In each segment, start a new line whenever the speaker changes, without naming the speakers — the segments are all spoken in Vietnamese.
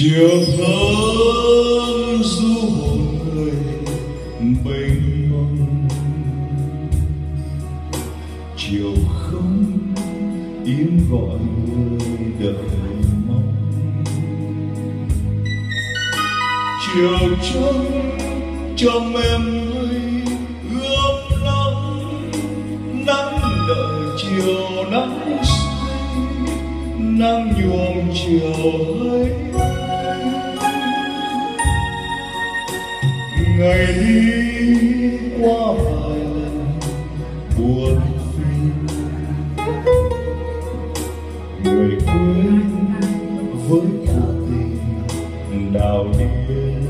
chiều thơm du hồn người bình mông. Chiều không im gọi người đợi mong. Chiều trông trong em ơi ướp nắng nắng đợi chiều nắng say, nắng nhuộm chiều người ngày đi qua vài lần, buồn phiền người quên với cả tình đào điên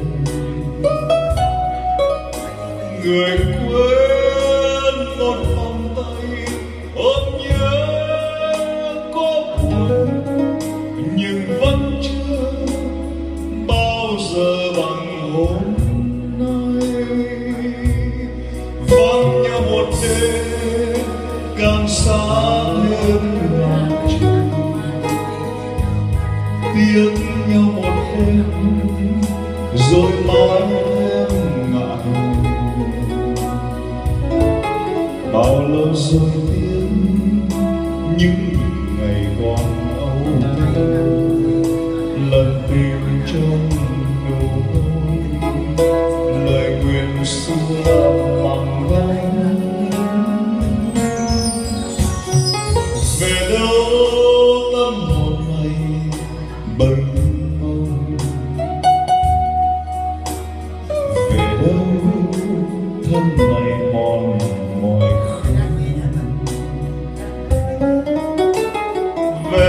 người quên một một đêm càng xa thêm ngàn chiều tiếc nhau một đêm, rồi mãi em ngại bao lâu rồi tiếc những ngày còn âu lần tìm trong nụ hôn.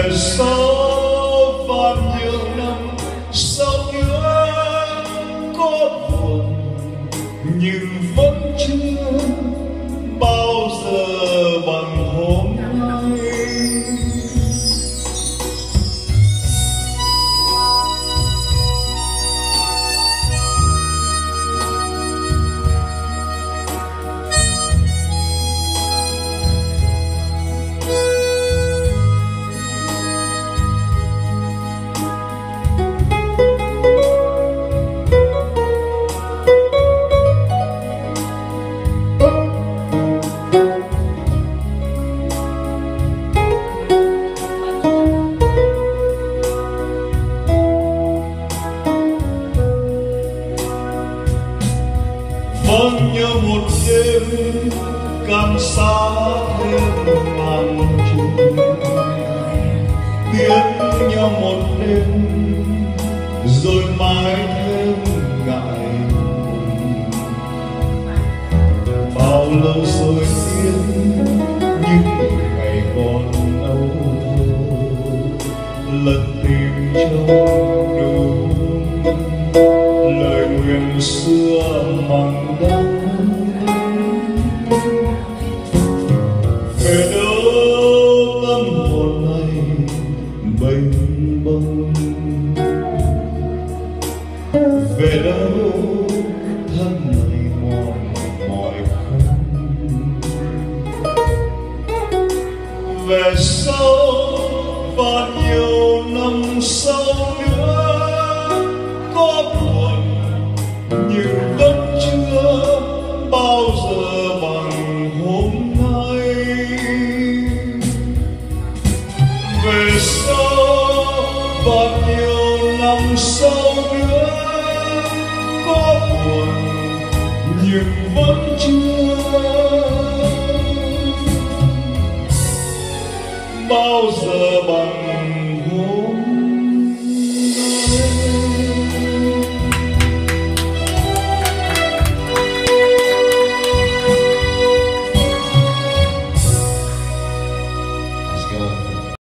Về sau và nhiều năm sau nữa có buồn nhưng vẫn chưa bao giờ đêm càng xa thêm ngàn trùng tiếc nhau một đêm, rồi mãi thêm ngại bao lâu rồi tiếc những ngày còn âu thơ, lần về đâu thân này mòn mỏi không về sau và nhiều năm sau nữa, có buồn nhưng vẫn chưa bao giờ bằng hôm nay. Về sau và nhiều năm sau nữa nhưng vẫn chưa. Bao giờ bằng